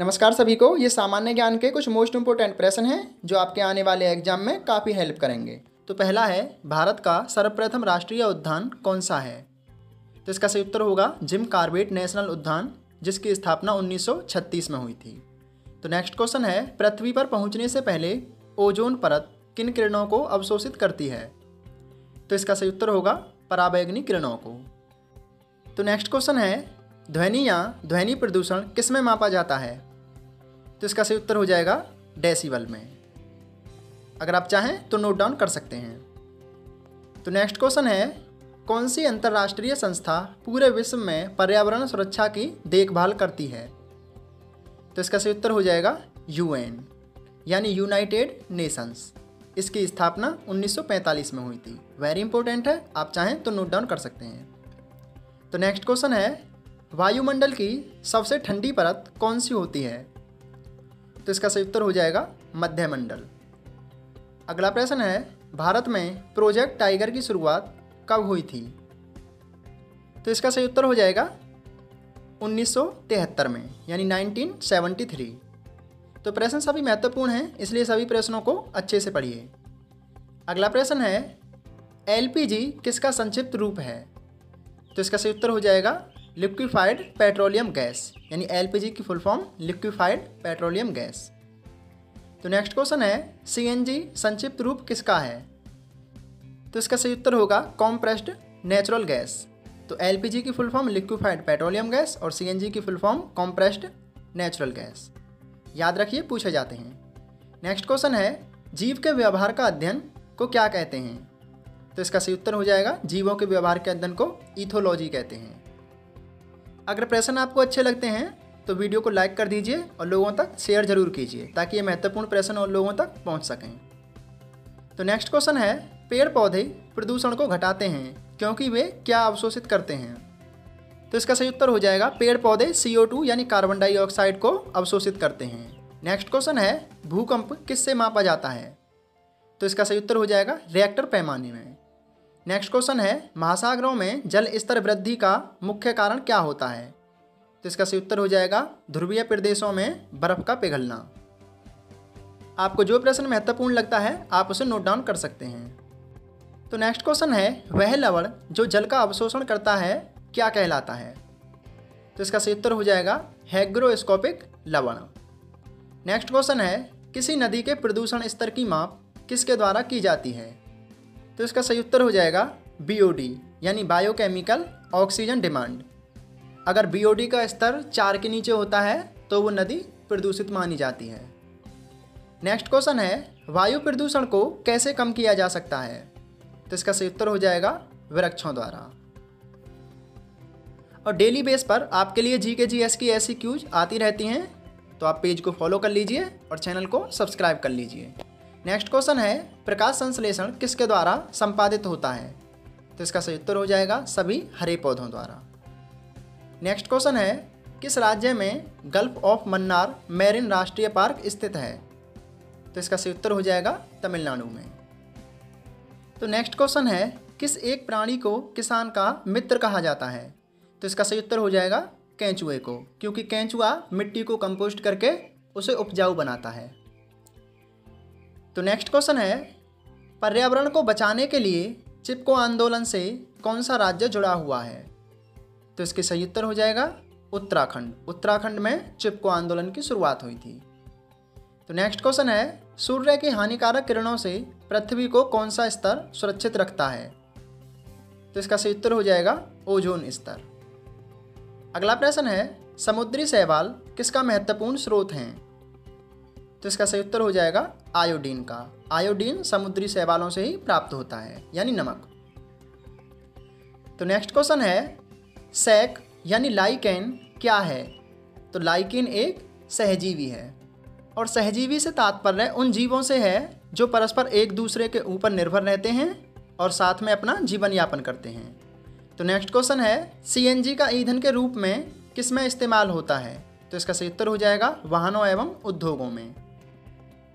नमस्कार सभी को। ये सामान्य ज्ञान के कुछ मोस्ट इम्पोर्टेंट प्रश्न हैं, जो आपके आने वाले एग्ज़ाम में काफ़ी हेल्प करेंगे। तो पहला है, भारत का सर्वप्रथम राष्ट्रीय उद्यान कौन सा है? तो इसका सही उत्तर होगा, जिम कार्बेट नेशनल उद्यान, जिसकी स्थापना 1936 में हुई थी। तो नेक्स्ट क्वेश्चन है, पृथ्वी पर पहुँचने से पहले ओजोन परत किन किरणों को अवशोषित करती है? तो इसका सही उत्तर होगा, पराबैगनी किरणों को। तो नेक्स्ट क्वेश्चन है, ध्वनि या ध्वनि प्रदूषण किसमें मापा जाता है? तो इसका सही उत्तर हो जाएगा डेसिबल में। अगर आप चाहें तो नोट डाउन कर सकते हैं। तो नेक्स्ट क्वेश्चन है, कौन सी अंतर्राष्ट्रीय संस्था पूरे विश्व में पर्यावरण सुरक्षा की देखभाल करती है? तो इसका सही उत्तर हो जाएगा यूएन यानी यूनाइटेड नेशंस इसकी स्थापना 1945 में हुई थी। वेरी इंपॉर्टेंट है, आप चाहें तो नोट डाउन कर सकते हैं। तो नेक्स्ट क्वेश्चन है, वायुमंडल की सबसे ठंडी परत कौन सी होती है? तो इसका सही उत्तर हो जाएगा मध्यमंडल। अगला प्रश्न है, भारत में प्रोजेक्ट टाइगर की शुरुआत कब हुई थी? तो इसका सही उत्तर हो जाएगा 1973 में, यानी 1973 तो प्रश्न सभी महत्वपूर्ण हैं, इसलिए सभी प्रश्नों को अच्छे से पढ़िए। अगला प्रश्न है, एलपीजी किसका संक्षिप्त रूप है? तो इसका सही उत्तर हो जाएगा लिक्विफाइड पेट्रोलियम गैस, यानी एलपीजी की full form liquefied petroleum gas. तो नेक्स्ट क्वेश्चन है, सीएनजी संक्षिप्त रूप किसका है? तो इसका सही उत्तर होगा, कॉम्प्रेस्ड नेचुरल गैस। तो एलपीजी की full form liquefied petroleum gas और सीएनजी की full form compressed natural gas. याद रखिए, पूछे जाते हैं। नेक्स्ट क्वेश्चन है, जीव के व्यवहार का अध्ययन को क्या कहते हैं? तो इसका सही उत्तर हो जाएगा, जीवों के व्यवहार के अध्ययन को इथोलॉजी कहते हैं। अगर प्रश्न आपको अच्छे लगते हैं तो वीडियो को लाइक कर दीजिए और लोगों तक शेयर ज़रूर कीजिए, ताकि ये महत्वपूर्ण प्रश्न और लोगों तक पहुँच सकें। तो नेक्स्ट क्वेश्चन है पेड़ पौधे प्रदूषण को घटाते हैं, क्योंकि वे क्या अवशोषित करते हैं? तो इसका सही उत्तर हो जाएगा पेड़ पौधे CO2 यानी कार्बन डाइऑक्साइड को अवशोषित करते हैं। नेक्स्ट क्वेश्चन है, भूकंप किससे मापा जाता है? तो इसका सही उत्तर हो जाएगा रिएक्टर पैमाने में। नेक्स्ट क्वेश्चन है, महासागरों में जल स्तर वृद्धि का मुख्य कारण क्या होता है? तो इसका सही उत्तर हो जाएगा, ध्रुवीय प्रदेशों में बर्फ़ का पिघलना। आपको जो प्रश्न महत्वपूर्ण लगता है, आप उसे नोट डाउन कर सकते हैं। तो नेक्स्ट क्वेश्चन है, वह लवण जो जल का अवशोषण करता है, क्या कहलाता है? तो इसका सही उत्तर हो जाएगा, हैग्रोस्कोपिक लवण। नेक्स्ट क्वेश्चन है, किसी नदी के प्रदूषण स्तर की माप किसके द्वारा की जाती है? तो इसका सही उत्तर हो जाएगा BOD यानी बायोकेमिकल ऑक्सीजन डिमांड अगर BOD का स्तर चार के नीचे होता है तो वो नदी प्रदूषित मानी जाती है। नेक्स्ट क्वेश्चन है, वायु प्रदूषण को कैसे कम किया जा सकता है? तो इसका सही उत्तर हो जाएगा वृक्षों द्वारा। और डेली बेस पर आपके लिए जी के जी एस की ऐसी क्यूज आती रहती हैं तो आप पेज को फॉलो कर लीजिए और चैनल को सब्सक्राइब कर लीजिए। नेक्स्ट क्वेश्चन है, प्रकाश संश्लेषण किसके द्वारा संपादित होता है? तो इसका सही उत्तर हो जाएगा सभी हरे पौधों द्वारा। नेक्स्ट क्वेश्चन है, किस राज्य में गल्फ ऑफ़ मन्नार मैरिन राष्ट्रीय पार्क स्थित है? तो इसका सही उत्तर हो जाएगा तमिलनाडु में। तो नेक्स्ट क्वेश्चन है, किस एक प्राणी को किसान का मित्र कहा जाता है? तो इसका सही उत्तर हो जाएगा कैंचुए को, क्योंकि कैंचुआ मिट्टी को कंपोस्ट करके उसे उपजाऊ बनाता है। तो नेक्स्ट क्वेश्चन है, पर्यावरण को बचाने के लिए चिपको आंदोलन से कौन सा राज्य जुड़ा हुआ है? तो इसके सही उत्तर हो जाएगा उत्तराखंड। उत्तराखंड में चिपको आंदोलन की शुरुआत हुई थी। तो नेक्स्ट क्वेश्चन है, सूर्य की हानिकारक किरणों से पृथ्वी को कौन सा स्तर सुरक्षित रखता है? तो इसका सही उत्तर हो जाएगा ओजोन स्तर। अगला प्रश्न है, समुद्री शैवाल किसका महत्वपूर्ण स्रोत हैं? तो इसका सही उत्तर हो जाएगा आयोडीन का। आयोडीन समुद्री शैवालों से ही प्राप्त होता है, यानी नमक। तो नेक्स्ट क्वेश्चन है सैक यानी लाइकेन क्या है? तो लाइकेन एक सहजीवी है, और सहजीवी से तात्पर्य उन जीवों से है जो परस्पर एक दूसरे के ऊपर निर्भर रहते हैं और साथ में अपना जीवन यापन करते हैं। तो नेक्स्ट क्वेश्चन है सीएनजी का ईंधन के रूप में किसमें इस्तेमाल होता है? तो इसका सही उत्तर हो जाएगा, वाहनों एवं उद्योगों में।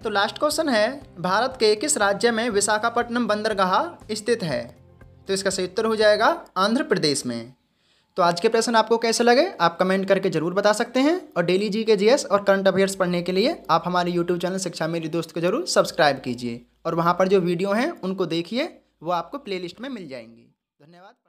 तो लास्ट क्वेश्चन है, भारत के किस राज्य में विशाखापट्टनम बंदरगाह स्थित है? तो इसका सही उत्तर हो जाएगा आंध्र प्रदेश में। तो आज के प्रश्न आपको कैसे लगे? आप कमेंट करके ज़रूर बता सकते हैं और डेली जी के जीएस और करंट अफेयर्स पढ़ने के लिए आप हमारे यूट्यूब चैनल शिक्षा मेरी दोस्त को ज़रूर सब्सक्राइब कीजिए और वहाँ पर जो वीडियो हैं, उनको देखिए, वो आपको प्लेलिस्ट में मिल जाएँगी। धन्यवाद।